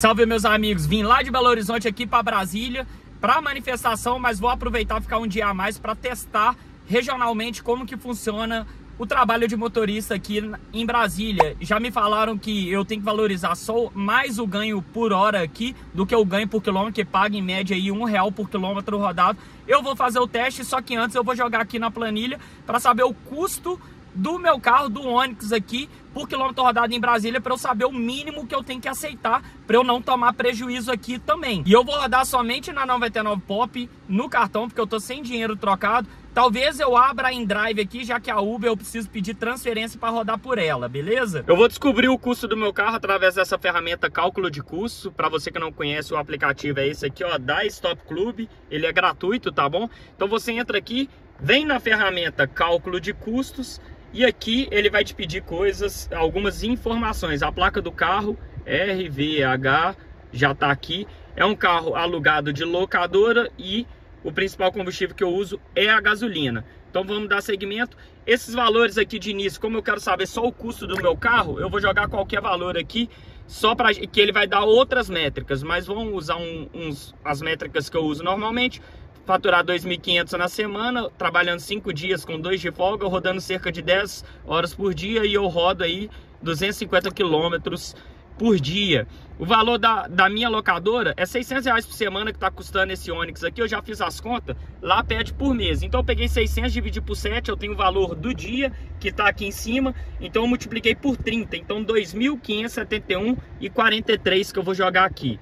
Salve meus amigos, vim lá de Belo Horizonte aqui para Brasília para manifestação, mas vou aproveitar ficar um dia a mais para testar regionalmente como que funciona o trabalho de motorista aqui em Brasília. Já me falaram que eu tenho que valorizar só mais o ganho por hora aqui do que o ganho por quilômetro, que paga em média aí um real por quilômetro rodado. Eu vou fazer o teste, só que antes eu vou jogar aqui na planilha para saber o custo do meu carro, do Onix aqui, por quilômetro rodado em Brasília, para eu saber o mínimo que eu tenho que aceitar, para eu não tomar prejuízo aqui também. E eu vou rodar somente na 99 Pop, no cartão, porque eu tô sem dinheiro trocado. Talvez eu abra em drive aqui, já que a Uber eu preciso pedir transferência para rodar por ela, beleza? Eu vou descobrir o custo do meu carro através dessa ferramenta cálculo de custo. Para você que não conhece o aplicativo, é esse aqui, ó, da Stop Club. Ele é gratuito, tá bom? Então você entra aqui, vem na ferramenta cálculo de custos e aqui ele vai te pedir coisas, algumas informações. A placa do carro, RVH, já está aqui. É um carro alugado de locadora e o principal combustível que eu uso é a gasolina. Então vamos dar segmento. Esses valores aqui de início, como eu quero saber só o custo do meu carro, eu vou jogar qualquer valor aqui, só para que ele vai dar outras métricas, mas vamos usar um, uns, as métricas que eu uso normalmente faturar 2.500 na semana, trabalhando 5 dias com 2 de folga, rodando cerca de 10 horas por dia e eu rodo aí 250 quilômetros por dia. O valor da, da minha locadora é 600 reais por semana que está custando esse Onix aqui. Eu já fiz as contas, lá pede por mês. Então eu peguei 600, dividi por 7, eu tenho o valor do dia que está aqui em cima. Então eu multipliquei por 30. Então 2.571 e 43 que eu vou jogar aqui.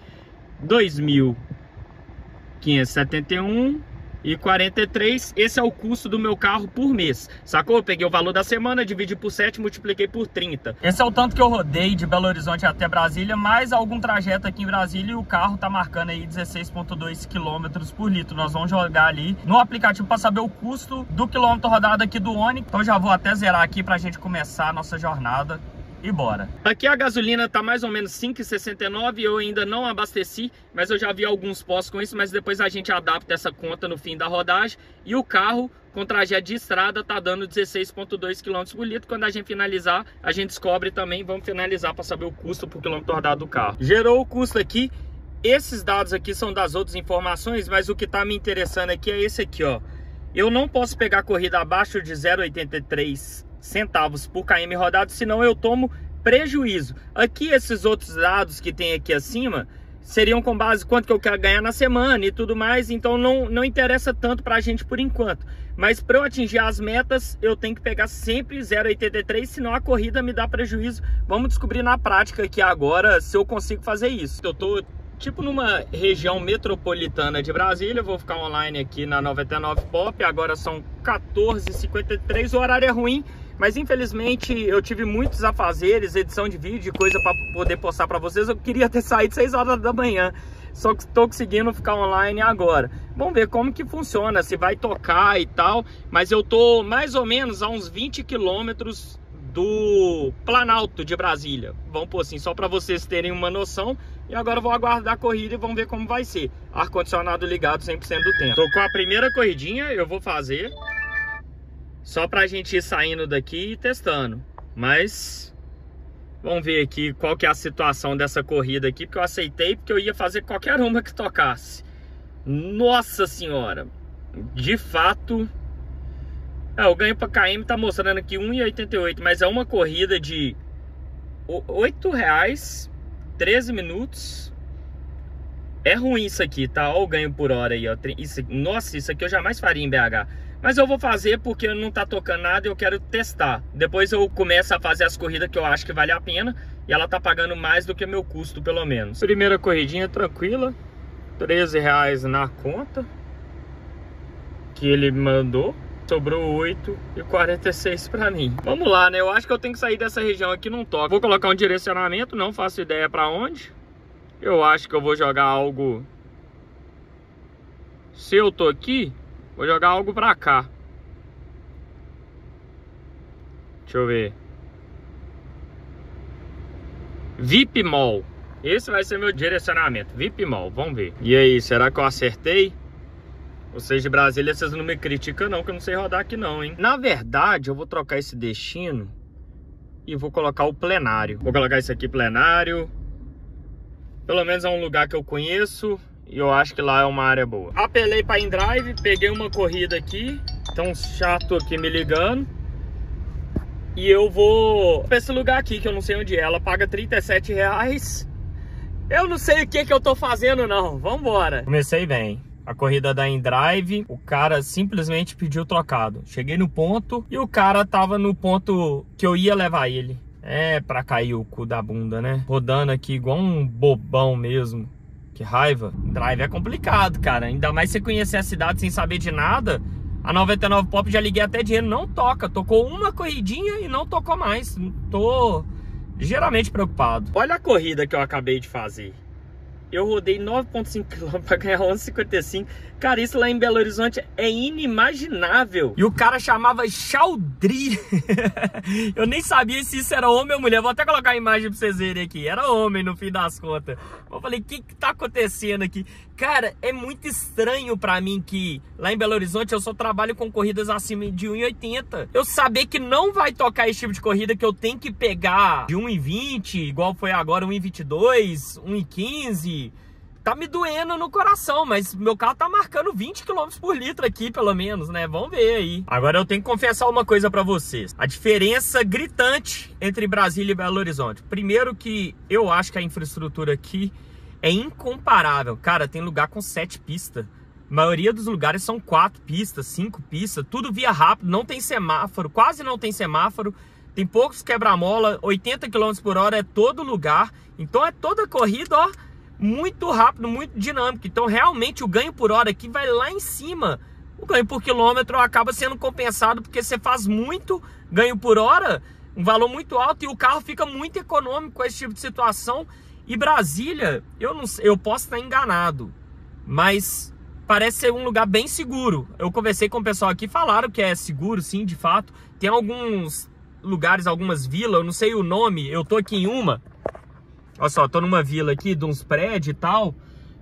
2.000 571 e 43, esse é o custo do meu carro por mês, sacou? Peguei o valor da semana, dividi por 7, multipliquei por 30. Esse é o tanto que eu rodei de Belo Horizonte até Brasília, mais algum trajeto aqui em Brasília e o carro tá marcando aí 16.2 km por litro. Nós vamos jogar ali no aplicativo para saber o custo do quilômetro rodado aqui do Onix. Então já vou até zerar aqui pra gente começar a nossa jornada e bora. Aqui a gasolina tá mais ou menos 5,69, eu ainda não abasteci, mas eu já vi alguns postos com isso, mas depois a gente adapta essa conta no fim da rodagem. E o carro com trajeto de estrada tá dando 16,2 km por litro. Quando a gente finalizar, a gente descobre também, vamos finalizar para saber o custo por quilômetro rodado do carro. Gerou o custo aqui, esses dados aqui são das outras informações, mas o que tá me interessando aqui é esse aqui, ó. Eu não posso pegar corrida abaixo de 0,83 centavos por km rodado, senão eu tomo prejuízo. Aqui esses outros dados que tem aqui acima seriam com base quanto que eu quero ganhar na semana e tudo mais, então não, não interessa tanto para a gente por enquanto. Mas para eu atingir as metas, eu tenho que pegar sempre 0,83, senão a corrida me dá prejuízo. Vamos descobrir na prática aqui agora se eu consigo fazer isso. Eu tô tipo numa região metropolitana de Brasília, vou ficar online aqui na 99 Pop, agora são 14h53, o horário é ruim, mas infelizmente eu tive muitos afazeres, edição de vídeo, coisa para poder postar para vocês. Eu queria ter saído 6 horas da manhã, só que estou conseguindo ficar online agora. Vamos ver como que funciona, se vai tocar e tal. Mas eu tô mais ou menos a uns 20 quilômetros do Planalto de Brasília. Vamos por assim, só para vocês terem uma noção. E agora vou aguardar a corrida e vamos ver como vai ser. Ar-condicionado ligado 100% do tempo. Tô com a primeira corridinha, eu vou fazer. Só pra gente ir saindo daqui e testando. Mas vamos ver aqui qual que é a situação dessa corrida aqui, porque eu aceitei porque eu ia fazer qualquer uma que tocasse. Nossa senhora! De fato, é, o ganho para KM tá mostrando aqui 1,88, mas é uma corrida de R$ reais, 13 minutos. É ruim isso aqui, tá? Olha o ganho por hora aí, ó. Isso, nossa, isso aqui eu jamais faria em BH. Mas eu vou fazer porque não tá tocando nada e eu quero testar. Depois eu começo a fazer as corridas que eu acho que vale a pena. E ela tá pagando mais do que meu custo, pelo menos. Primeira corridinha tranquila. 13 reais na conta. Que ele mandou. Sobrou 8 e 46 pra mim. Vamos lá, né? Eu acho que eu tenho que sair dessa região aqui, não toca. Vou colocar um direcionamento, não faço ideia pra onde. Eu acho que eu vou jogar algo... Se eu tô aqui, Vou jogar algo pra cá. Deixa eu ver. VIP Mall. Esse vai ser meu direcionamento. VIP Mall, vamos ver. E aí, será que eu acertei? Vocês de Brasília, vocês não me criticam não, que eu não sei rodar aqui não, hein? Na verdade, eu vou trocar esse destino e vou colocar o plenário. Vou colocar esse aqui plenário. Pelo menos é um lugar que eu conheço e eu acho que lá é uma área boa. Apelei para InDrive, peguei uma corrida aqui, tem um chato aqui me ligando. E eu vou pra esse lugar aqui, que eu não sei onde é. Ela paga 37 reais. Eu não sei o que que eu tô fazendo não, vambora. Comecei bem. A corrida da InDrive, o cara simplesmente pediu trocado. Cheguei no ponto e o cara tava no ponto que eu ia levar ele. É pra cair o cu da bunda, né? Rodando aqui igual um bobão mesmo. Que raiva. Drive é complicado, cara. Ainda mais você conhecer a cidade sem saber de nada. A 99 Pop já liguei até dinheiro, não toca. Tocou uma corridinha e não tocou mais. Tô geralmente preocupado. Olha a corrida que eu acabei de fazer eu rodei 9.5 km para ganhar 11,55. Cara, isso lá em Belo Horizonte é inimaginável. E o cara chamava Chaldri. eu nem sabia se isso era homem ou mulher. Vou até colocar a imagem para vocês verem aqui. Era homem no fim das contas. Eu falei, o que que tá acontecendo aqui? Cara, é muito estranho para mim que lá em Belo Horizonte eu só trabalho com corridas acima de 1,80. Eu saber que não vai tocar esse tipo de corrida que eu tenho que pegar de 1,20, igual foi agora 1,22, 1,15 tá me doendo no coração, mas meu carro tá marcando 20 km por litro aqui, pelo menos, né? Vamos ver aí. Agora eu tenho que confessar uma coisa para vocês. A diferença gritante entre Brasília e Belo Horizonte. Primeiro que eu acho que a infraestrutura aqui é incomparável. Cara, tem lugar com sete pistas. A maioria dos lugares são quatro pistas, cinco pistas, tudo via rápido, não tem semáforo, quase não tem semáforo. Tem poucos quebra-mola, 80 km por hora é todo lugar. Então é toda corrida, ó, muito rápido, muito dinâmico. Então, realmente, o ganho por hora aqui vai lá em cima. O ganho por quilômetro acaba sendo compensado porque você faz muito ganho por hora, um valor muito alto e o carro fica muito econômico com esse tipo de situação. E Brasília, eu não eu posso estar enganado, mas parece ser um lugar bem seguro. Eu conversei com o pessoal aqui, falaram que é seguro, sim, de fato. Tem alguns lugares, algumas vilas, eu não sei o nome, eu tô aqui em uma, Olha só, tô numa vila aqui de uns prédios e tal.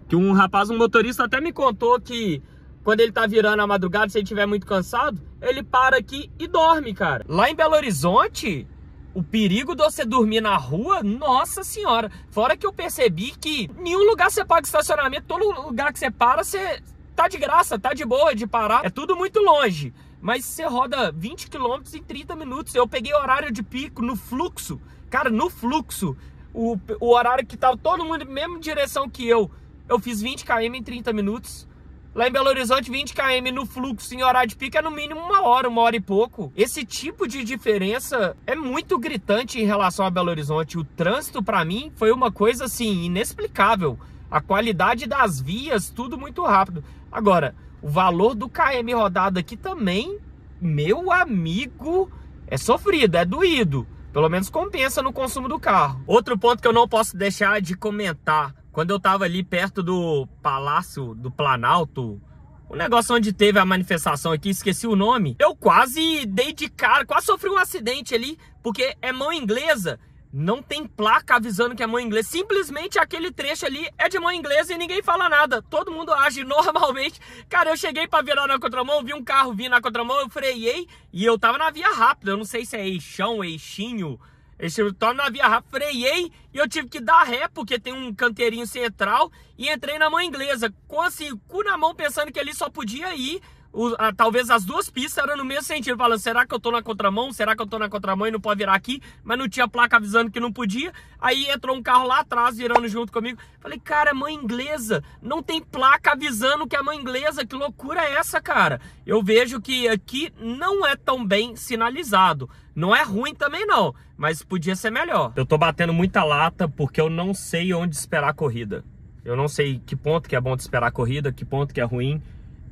Que um rapaz, um motorista até me contou que quando ele tá virando a madrugada, se ele estiver muito cansado, ele para aqui e dorme, cara. Lá em Belo Horizonte, o perigo de você dormir na rua, nossa senhora. Fora que eu percebi que nenhum lugar você paga estacionamento, todo lugar que você para, você tá de graça, tá de boa de parar. É tudo muito longe. Mas você roda 20 km em 30 minutos. Eu peguei horário de pico no fluxo. Cara, no fluxo o, o horário que tava todo mundo na mesma direção que eu. Eu fiz 20 km em 30 minutos. Lá em Belo Horizonte, 20 km no fluxo em horário de pico é no mínimo uma hora, uma hora e pouco. Esse tipo de diferença é muito gritante em relação a Belo Horizonte. O trânsito, para mim, foi uma coisa assim, inexplicável. A qualidade das vias, tudo muito rápido. Agora, o valor do KM rodado aqui também, meu amigo, é sofrido, é doído. Pelo menos compensa no consumo do carro. Outro ponto que eu não posso deixar de comentar. Quando eu tava ali perto do Palácio do Planalto, o negócio onde teve a manifestação aqui, esqueci o nome. Eu quase dei de cara, quase sofri um acidente ali, porque é mão inglesa não tem placa avisando que é mão inglesa. Simplesmente aquele trecho ali é de mão inglesa e ninguém fala nada. Todo mundo age normalmente. Cara, eu cheguei para virar na contramão, vi um carro vir na contramão, eu freiei e eu tava na via rápida. Eu não sei se é eixão, eixinho. Eu tô na via rápida, freiei e eu tive que dar ré porque tem um canteirinho central e entrei na mão inglesa. Com assim, cu na mão pensando que ali só podia ir o, a, talvez as duas pistas eram no mesmo sentido, falando, será que eu tô na contramão? Será que eu tô na contramão e não pode virar aqui? Mas não tinha placa avisando que não podia. Aí entrou um carro lá atrás, virando junto comigo. Falei, cara, é mãe inglesa, não tem placa avisando que é mãe inglesa, que loucura é essa, cara? Eu vejo que aqui não é tão bem sinalizado. Não é ruim também não, mas podia ser melhor. Eu tô batendo muita lata porque eu não sei onde esperar a corrida. Eu não sei que ponto que é bom de esperar a corrida, que ponto que é ruim.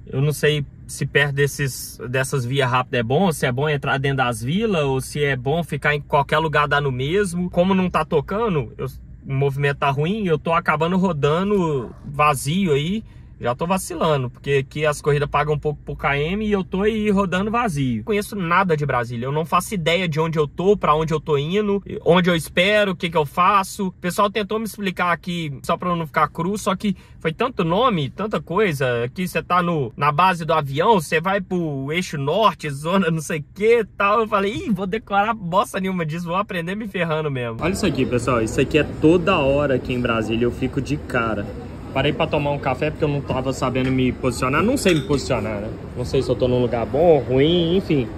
Eu não sei se perto desses, dessas vias rápidas é bom, se é bom entrar dentro das vilas, ou se é bom ficar em qualquer lugar dar no mesmo. Como não tá tocando, eu, o movimento tá ruim, eu tô acabando rodando vazio aí. Já tô vacilando, porque aqui as corridas pagam um pouco por KM e eu tô aí rodando vazio. Não conheço nada de Brasília, eu não faço ideia de onde eu tô, para onde eu tô indo, onde eu espero, o que que eu faço. O pessoal tentou me explicar aqui só para não ficar cru, só que foi tanto nome, tanta coisa. Aqui você tá no, na base do avião, você vai pro eixo norte, zona não sei o que tal. Eu falei, ih, vou decorar bosta nenhuma disso, vou aprender me ferrando mesmo. Olha isso aqui, pessoal, isso aqui é toda hora aqui em Brasília, eu fico de cara. Parei para tomar um café porque eu não tava sabendo me posicionar. Não sei me posicionar, né? Não sei se eu tô num lugar bom, ruim, enfim.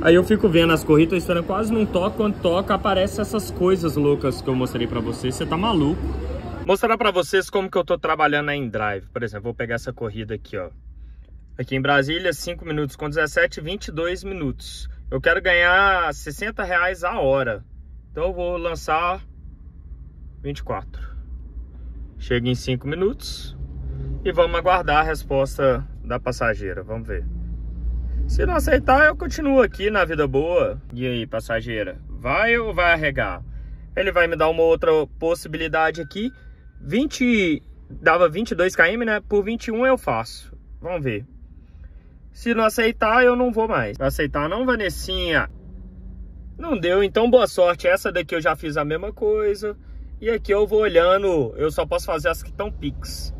Aí eu fico vendo as corridas, esperando quase não toca. Quando toca, aparecem essas coisas loucas que eu mostrei pra vocês. Você tá maluco. Mostrar pra vocês como que eu tô trabalhando na InDrive. Por exemplo, vou pegar essa corrida aqui, ó. Aqui em Brasília, 5 minutos com 17, 22 minutos. Eu quero ganhar 60 reais a hora. Então eu vou lançar 24. Chega em 5 minutos e vamos aguardar a resposta da passageira. Vamos ver. Se não aceitar, eu continuo aqui na vida boa. E aí, passageira, vai ou vai arregar? Ele vai me dar uma outra possibilidade aqui. 20, dava 22 km, né? Por 21 eu faço. Vamos ver. Se não aceitar, eu não vou mais. Vai aceitar não, Vanessinha? Não deu, então boa sorte. Essa daqui eu já fiz a mesma coisa. E aqui eu vou olhando, eu só posso fazer as que estão Pix.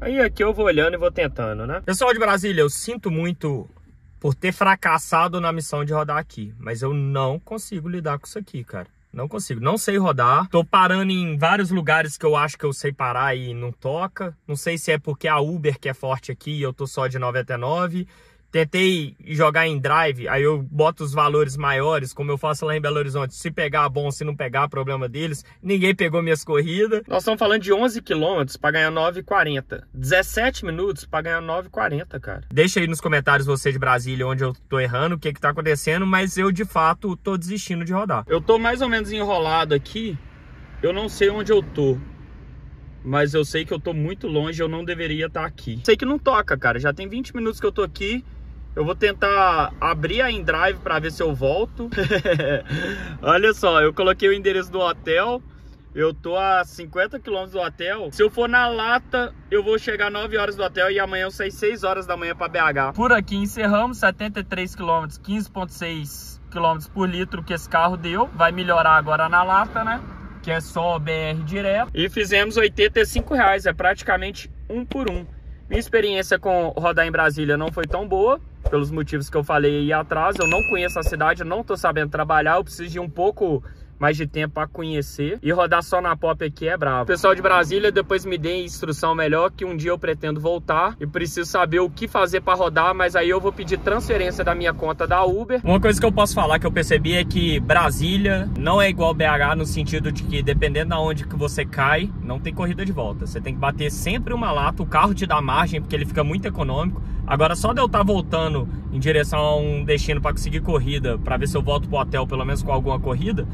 Aí aqui eu vou olhando e vou tentando, né? Pessoal de Brasília, eu sinto muito por ter fracassado na missão de rodar aqui. Mas eu não consigo lidar com isso aqui, cara. Não consigo, não sei rodar. Tô parando em vários lugares que eu acho que eu sei parar e não toca. Não sei se é porque a Uber que é forte aqui e eu tô só de 99. Tentei jogar em drive, aí eu boto os valores maiores, como eu faço lá em Belo Horizonte. Se pegar, bom. Se não pegar, problema deles. Ninguém pegou minhas corridas. Nós estamos falando de 11 quilômetros para ganhar 9,40. 17 minutos para ganhar 9,40, cara. Deixa aí nos comentários você de Brasília onde eu tô errando, o que que tá acontecendo, mas eu de fato tô desistindo de rodar. Eu tô mais ou menos enrolado aqui. Eu não sei onde eu tô mas eu sei que eu tô muito longe, eu não deveria estar aqui. Sei que não toca, cara. Já tem 20 minutos que eu tô aqui. Eu vou tentar abrir a InDrive para ver se eu volto. Olha só, eu coloquei o endereço do hotel. Eu tô a 50 km do hotel. Se eu for na lata, eu vou chegar 9 horas do hotel e amanhã eu saio 6 horas da manhã para BH. Por aqui encerramos 73 km, 15.6 km por litro que esse carro deu. Vai melhorar agora na lata, né? Que é só BR direto. E fizemos 85 reais, é praticamente um por um. Minha experiência com rodar em Brasília não foi tão boa, pelos motivos que eu falei aí atrás. Eu não conheço a cidade, não tô sabendo trabalhar, eu preciso de um pouco mais de tempo para conhecer. E rodar só na pop aqui é bravo. Pessoal de Brasília, depois me dê instrução melhor, que um dia eu pretendo voltar e preciso saber o que fazer para rodar, mas aí eu vou pedir transferência da minha conta da Uber. Uma coisa que eu posso falar que eu percebi é que Brasília não é igual BH no sentido de que dependendo de onde que você cai, não tem corrida de volta. Você tem que bater sempre uma lata, o carro te dá margem porque ele fica muito econômico. Agora só de eu estar tá voltando em direção a um destino para conseguir corrida, para ver se eu volto pro hotel pelo menos com alguma corrida,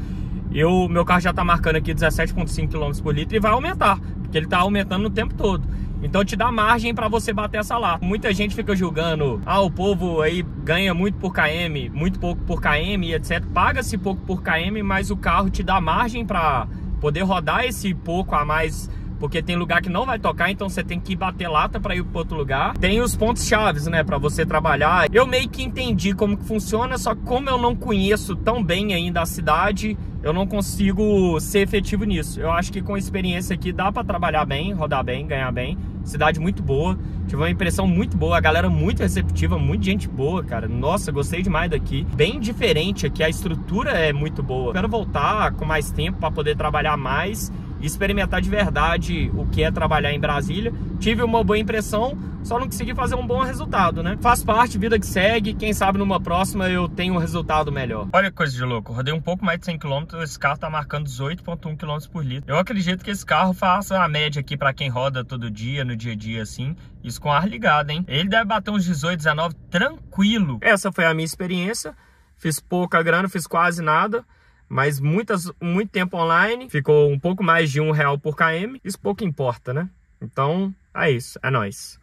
eu, meu carro já está marcando aqui 17,5 km por litro e vai aumentar, porque ele está aumentando o tempo todo. Então te dá margem para você bater essa lá. Muita gente fica julgando, ah, o povo aí ganha muito por KM, muito pouco por KM, etc. Paga-se pouco por KM, mas o carro te dá margem para poder rodar esse pouco a mais porque tem lugar que não vai tocar, então você tem que bater lata para ir para outro lugar. Tem os pontos chaves, né, para você trabalhar. Eu meio que entendi como que funciona, só que como eu não conheço tão bem ainda a cidade, eu não consigo ser efetivo nisso. Eu acho que com experiência aqui dá para trabalhar bem, rodar bem, ganhar bem. Cidade muito boa, tive uma impressão muito boa, a galera muito receptiva, muita gente boa, cara. Nossa, gostei demais daqui. Bem diferente aqui, a estrutura é muito boa. Quero voltar com mais tempo para poder trabalhar mais e experimentar de verdade o que é trabalhar em Brasília. Tive uma boa impressão, só não consegui fazer um bom resultado, né? Faz parte, vida que segue, quem sabe numa próxima eu tenho um resultado melhor. Olha que coisa de louco, rodei um pouco mais de 100 km, esse carro tá marcando 18.1 km por litro. Eu acredito que esse carro faça a média aqui para quem roda todo dia, no dia a dia assim, isso com ar ligado, hein? Ele deve bater uns 18, 19 tranquilo. Essa foi a minha experiência, fiz pouca grana, fiz quase nada mas muitas, muito tempo online, ficou um pouco mais de um real por km, isso pouco importa, né? Então, é isso, é nóis.